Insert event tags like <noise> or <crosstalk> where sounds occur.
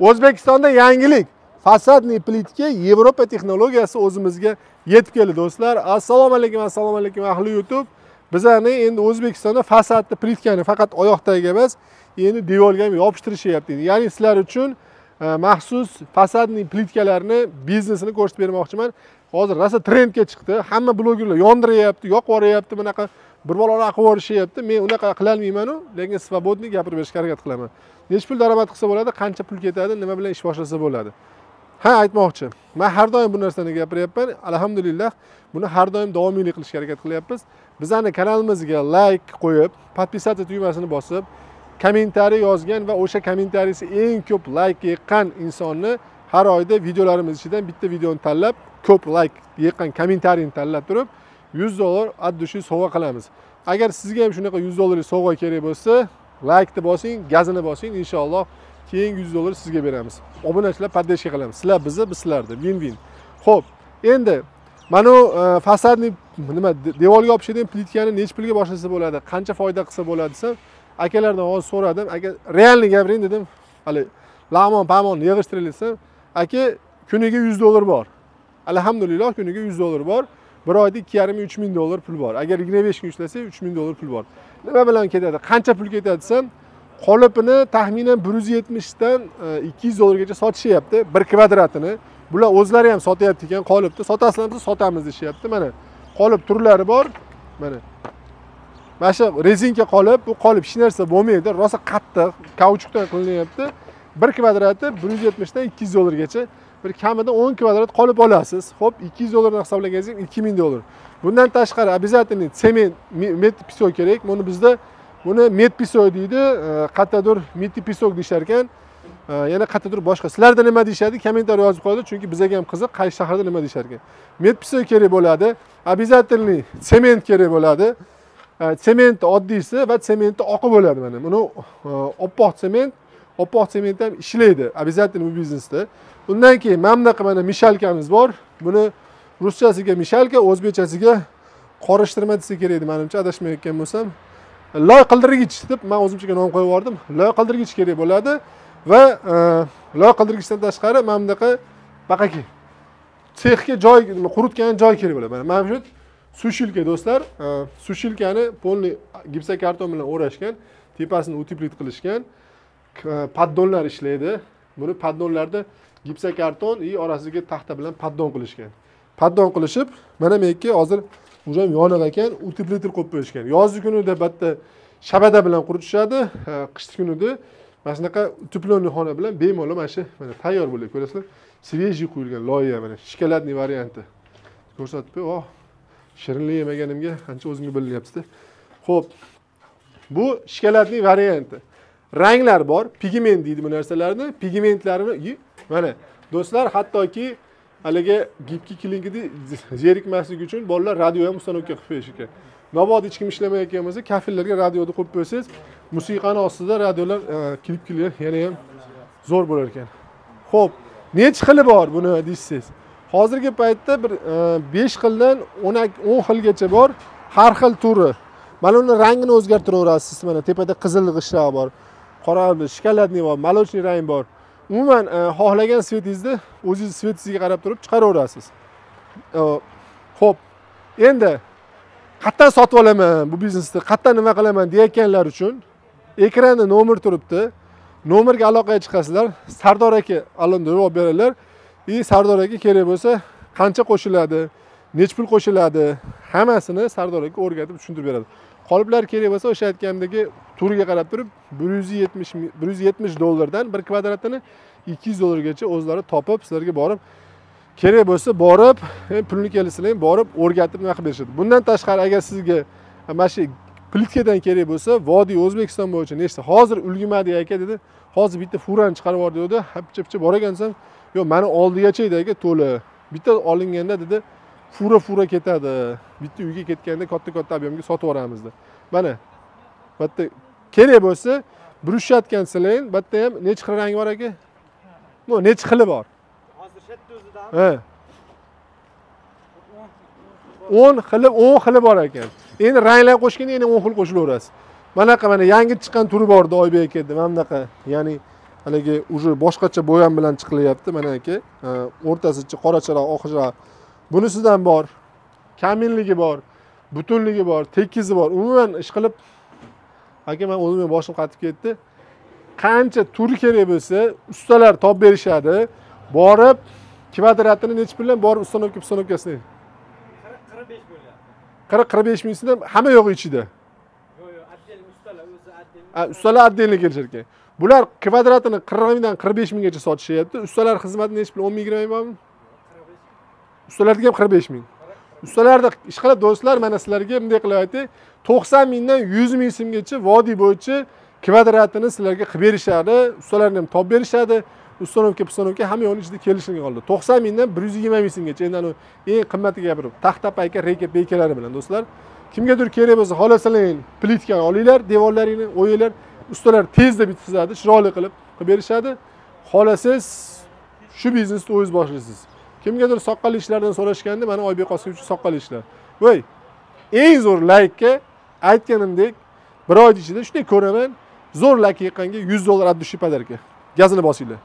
o'zbekistonda yangilik. Fasadniy plitka yevropa texnologiyasi o'zimizga yetib keldi do'stlar. Assalomu alaykum assalomu alaykum ahli youtube. Bizani endi o'zbekistonda fasadni plitkani faqat oyoqdagi emas endi devorga ham yopishtirishyapti. Ya'ni sizlar uchun e, maxsus fasadniy plitkalarni biznesini ko'rsatib bermoqchiman. Hozir rosa trendga chiqdi. Hamma blogerlar yondiryapti yoqib yuboryapti bunaqa bir balolar qilib yuborishyapti men unaqa qilolmaymanu lekin svobodniy gapirib berishga harakat qilaman. Nechi pul daromad qilsa bo'ladi qancha pul ketadi nima bilan ish boshlasa bo'ladi? Ha aytmoqchi. Man har doim bu narsani gapiryapman. Alhamdulillah buni har doim davomiylik qilishga harakat qilyapmiz. Bizani kanalimizga layk qo'yib подписаться tugmasini bosib kommentariy yozgan va o'sha kommentariysi eng ko'p layk yiqqan insonni har oyda videolarimiz ichidan bitta videoni tanlab ko'p layk yiqqan kommentariyni tanlab turib yuz dollar отдуши sovg'a qilamiz. Agar sizga ham shunaqa yuz dollarlik sovg'a kerak bo'lsa laykni bosing gazini bosing inshaalloh keyin yuz dollar sizga beramiz. Obunachilar поддержка qilamiz. Sizlar bizni biz sizlarni. Vin vin ho'p endi mana bu e, fasadni nima devorga yopishadigan plitkani nechi pulga boshlasa bo'ladi qancha foyda qilsa bo'ladi desam akalardan hozir so'radim. Aka realniy gapiring dedim hali lag'mon pamonni yig'ishtiring desam aka kuniga yuz dollar bor. Alhamdulillah kuniga yuz dollar bor. Bir oyda ikki yarim uch ming dollar pul bor. Agar yigirma besh kun ishlasa uch ming dollar pul bor. Nima bilan ketadi? Qancha pul ketadi desam qolipini taxminan bir yuz yetmishdan e, ikki yuz dollargacha sotishyapti. Bir kvadratini. Bular o'zlari ham sotyapti ekan qolipni sotasizlarmi sotamiz deyishyapti. Mana qolip turlari bor. Mana. Mana shu rezinka qolip bu qolip hech narsa bo'lmaydi. Rosa qattiq kauchukdan qilinyapti. Bir kvadrati bir yuz yetmishdan ikki yuz dollargacha. Bir kamida o'n kvadrat qolip olasiz. Ho'p ikki yuz dollardan hisoblaganingizda ikki ming dollar. Bundan tashqari обязательный sement met piso kerak. Buni bizda buni met piso deydi e, qayerdadir metti pisok deyishar ekan. E, yana qayerdadir boshqa. Sizlarda nima deyishadi? Kommentariy yozib qo'yadi chunki bizga ham qiziq qaysi shaharda nima deyishar ekan. Medpiso kerak bo'ladi обязательный sement kerak bo'ladi. E, sement oddiysi va sementi oqi bo'ladi mana. Buni oppoq sement oppoq sement ham ishlaydi. Обязательно bu biznesda. Undan keyin mana bunaqa mana mishalkamiz bor. Buni ruschasiga mishalka o'zbekchasiga qorishtirma desa kerak edi manimcha. Adashmayotgan bo'lsam. Loy qildirgich deb man o'zimcha nom qo'yib yubordim. Loy qildirgich kerak bo'ladi va e, loy qildirgichdan tashqari mana bunaqa baqaki sexga joy quritgan joy kerak bo'ladi. Mana mana shu sushilka do'stlar. E, sushilkani полный gipsokarton bilan o'rashgan tepasini uteplit qilishgan. E, poddonlar ishlaydi. Buni poddonlarda gipsokarton и orasiga taxta bilan poddon qilishgan. Poddon qilishib mana bu yerga hozir уже yoniq ekan утеплитель qo'yib qo'yishgan. Yozgi kunida bitta shabada bilan quritishadi e, qishki kunida. Mana shunaqa утепленный xona bilan bemalol mana shu mana tayyor bo'ladi ko'rasizlar свежий quyilgan loyiha mana shikoladniy varianti. Ko'rsatib qo'y oh shirinlik yemaganimga ancha o'zimga bilinyaptida. Ho'p bu shikoladniy varianti. Ranglar bor. Pigment deydi bu narsalarni. Pigmentlarni mana do'stlar hattoki haligi gipki klinikada <laughs> zerikmaslik uchun bolalar radio ham установка qilib qo'yish ekan. Mabodo hech kim ishlamayotgan bo'lsa kafillarga radioni qo'yib qo'ysangiz musiqani ostida radiolar e, klip yana ham zo'r bo'lar ekan. Ho'p nechi xili bor buni deysiz? Hozirgi paytda bir e, besh xildan o'n xilgacha bor har xil turi. Mana uni rangini o'zgartiraverasiz mana tepada qizil g'ishroq bor. Qora shokoladniy bor молочный rang bor. Umuman e, xohlagan svetingizni o'zingizni svetingizga qarab turib chiqaraverasiz. E, Ho'p endi qayerdan sotib olaman bu biznesni qayerdan nima qilaman deyayotganlar uchun ekranda nomer turibdi. Nomerga aloqaga chiqasizlar. Sardor aka alohida javob beradilar. И sardor aka kerak bo'lsa qancha qo'shiladi nechi pul qo'shiladi hammasini sardor aka o'rgatib tushuntirib beradi. Qoliplar kerak bo'lsa o'sha aytgandagi turiga qarab turib bir yuz yetmish bir yuz yetmish dollardan bir kvadratini ikki yuz dollargacha o'zlari topib sizlarga borib kerak bo'lsa borib pulni kelisizlar borib o'rgatib nima qilib berishadi. Bundan tashqari agar sizga mana shu plitkadan kerak bo'lsa vodiy o'zbekiston bo'yicha nechta hozir ulgurmadik aka? dedi. Hozir bitta furani chiqarib yubordik dedi. Hapcha pcha bor ekan yo'q mani oldigacha edi aka to'la. Bitta olinganda dedi. Fura fura ketadi. Bitta uyga ketganda katta katta объемga sotib yuboramiz dedi mana bu yerda kerak bo'lsa silang bu yerda ham nechi xil rangi bor aka? Nechi xili bor? Hozir shu yerda o'zida o'n xili o'n xili bor ekan. Endi ranglar qo'shganda yana o'n xil qo'shilaverasiz. Manaqa mana yangi chiqqan turi bor edi oybek aka mana bunaqa. Ya'ni haligi уже boshqacha bo'yam bilan chiqilyapti mana aka. O'rtasicha qoracharoq oqcharoq bunisidan bor. Kaminligi bor butunligi bor tekizi bor. Umuman ish qilib aka man o'zimga boshim qatib ketdi. Qancha turi kerak bo'lsa ustalar topib berishadi. Borib kvadratini nechi puldan borib установка постановкасini qirq besh million qirq qirq besh ming hamma yo'q ichida. Yo'q yo'q ustalar o'zi отдельно ustalar kelishar ekan. Bular kvadratini qirq mingdan qirq besh minggacha sotishyapti. Ustalar xizmati nechi pul o'n ming yigirma ming bormi? Ustalarniki ham qirq besh ming. Ustalarda ish qilib do'stlar mana sizlarga bunday qilib aytay to'qson mingdan yuz ming so'mgacha vodiy bo'yicha kvadratini sizlarga qilib berishadi. Ustalarni ham topib berishadi. Установка постановка hamma yo'lni ichida kelishilgan holda. To'qson mingdan bir yuz yigirma ming so'mgacha endi anavi eng qimmatiga gapirib taxta payka reka peykalari bilan do'stlar. Kimgadir kerak bo'lsa xohlasalar plitkani olinglar devorlaringni o'yinglar. Ustalar tezda bitkazadi chiroyli qilib qilib berishadi. Xohlasangiz shu biznesni o'zingiz boshlaysiz kimgadir soqqali ishlardan so'rashganda mana oybek qosimov soqqali ishlar. Voy eng zo'r laykka aytganimdek bir oyni ichida shunday ko'raman zo'r lak yiqqanga yuz dollar от души podarka gazini bosinglar.